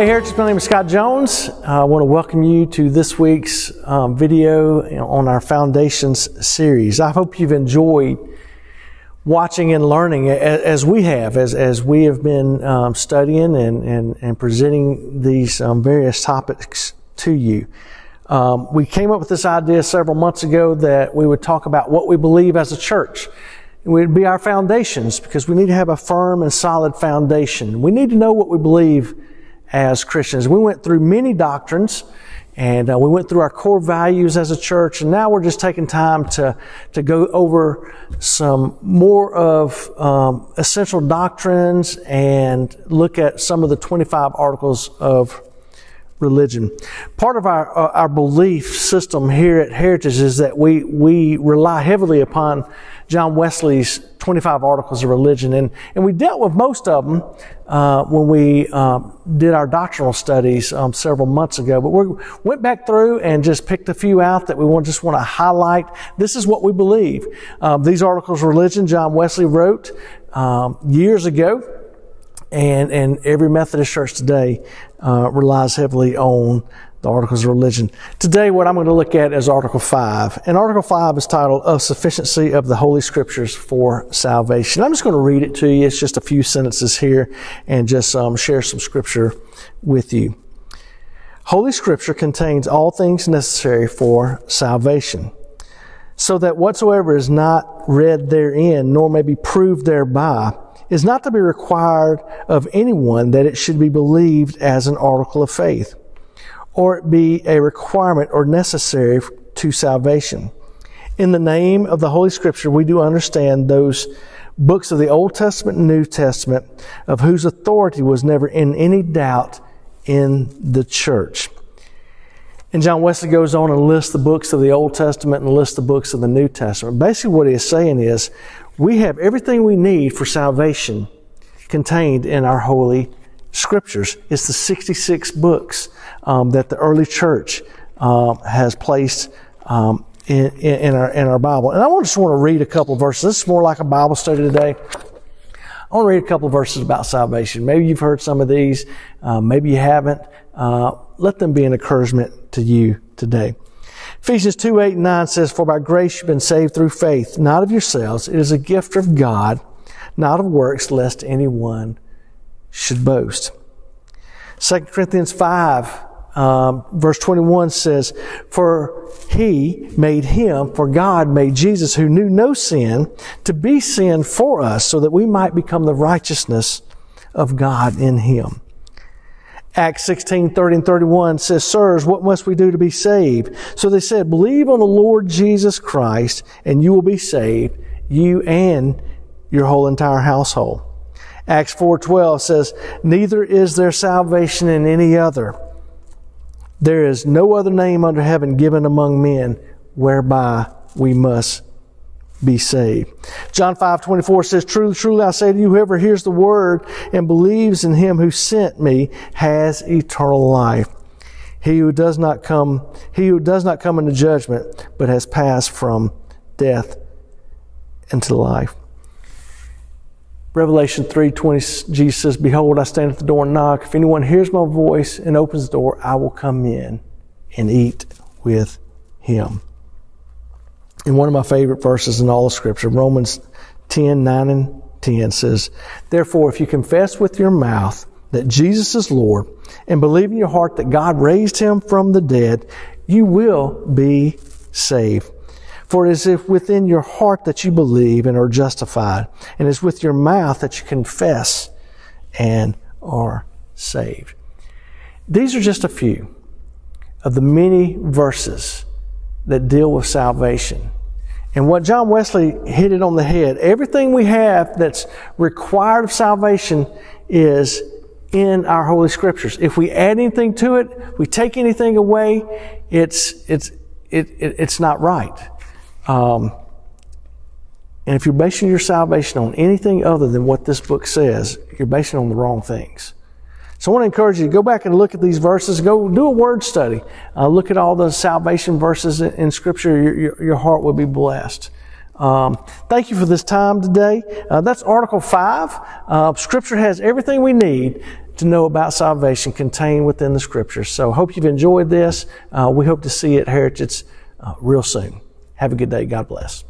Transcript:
Hey Heritage, my name is Scott Jones. I want to welcome you to this week's um, video on our Foundations series. I hope you've enjoyed watching and learning as, as we have, as, as we have been um, studying and, and, and presenting these um, various topics to you. Um, we came up with this idea several months ago that we would talk about what we believe as a church. It would be our foundations because we need to have a firm and solid foundation. We need to know what we believe as Christians. We went through many doctrines and uh, we went through our core values as a church and now we're just taking time to, to go over some more of um, essential doctrines and look at some of the 25 articles of religion. Part of our, uh, our belief system here at Heritage is that we, we rely heavily upon John Wesley's 25 articles of religion. And, and we dealt with most of them uh, when we um, did our doctrinal studies um, several months ago. But we went back through and just picked a few out that we want, just want to highlight. This is what we believe. Um, these articles of religion John Wesley wrote um, years ago and and every Methodist church today uh, relies heavily on the articles of religion. Today, what I'm going to look at is Article 5. And Article 5 is titled Of Sufficiency of the Holy Scriptures for Salvation. I'm just going to read it to you. It's just a few sentences here and just um, share some scripture with you. Holy Scripture contains all things necessary for salvation, so that whatsoever is not read therein, nor may be proved thereby, is not to be required of anyone that it should be believed as an article of faith, or it be a requirement or necessary to salvation. In the name of the Holy Scripture, we do understand those books of the Old Testament and New Testament of whose authority was never in any doubt in the church. And John Wesley goes on and lists the books of the Old Testament and lists the books of the New Testament. Basically, what he is saying is we have everything we need for salvation contained in our holy scriptures. It's the 66 books um, that the early church um, has placed um, in, in, our, in our Bible. And I just want to read a couple verses. This is more like a Bible study today. I want to read a couple verses about salvation. Maybe you've heard some of these, uh, maybe you haven't. Uh, let them be an encouragement to you today. Ephesians 2, 8, and 9 says, For by grace you've been saved through faith, not of yourselves. It is a gift of God, not of works, lest anyone should boast. 2 Corinthians 5, um, verse 21 says, For he made him, for God made Jesus, who knew no sin, to be sin for us, so that we might become the righteousness of God in him. Acts 16, 30 and 31 says, Sirs, what must we do to be saved? So they said, Believe on the Lord Jesus Christ, and you will be saved, you and your whole entire household. Acts 4:12 says, "Neither is there salvation in any other. There is no other name under heaven given among men whereby we must be saved. John 5, 24 says, Truly, truly, I say to you, whoever hears the word and believes in him who sent me has eternal life. He who does not come, he who does not come into judgment, but has passed from death into life. Revelation 3:20 Jesus says, "Behold, I stand at the door and knock. If anyone hears my voice and opens the door, I will come in and eat with him." And one of my favorite verses in all of Scripture, Romans 10, 9 and 10 says, Therefore, if you confess with your mouth that Jesus is Lord and believe in your heart that God raised him from the dead, you will be saved. For it is if within your heart that you believe and are justified, and it is with your mouth that you confess and are saved. These are just a few of the many verses that deal with salvation. And what John Wesley hit it on the head, everything we have that's required of salvation is in our Holy Scriptures. If we add anything to it, we take anything away, it's, it's, it, it, it's not right. Um, and if you're basing your salvation on anything other than what this book says, you're basing it on the wrong things. So I want to encourage you to go back and look at these verses. Go do a word study. Uh, look at all the salvation verses in, in Scripture. Your, your, your, heart will be blessed. Um, thank you for this time today. Uh, that's Article 5. Uh, scripture has everything we need to know about salvation contained within the scriptures. So hope you've enjoyed this. Uh, we hope to see you at Heritage uh, real soon. Have a good day. God bless.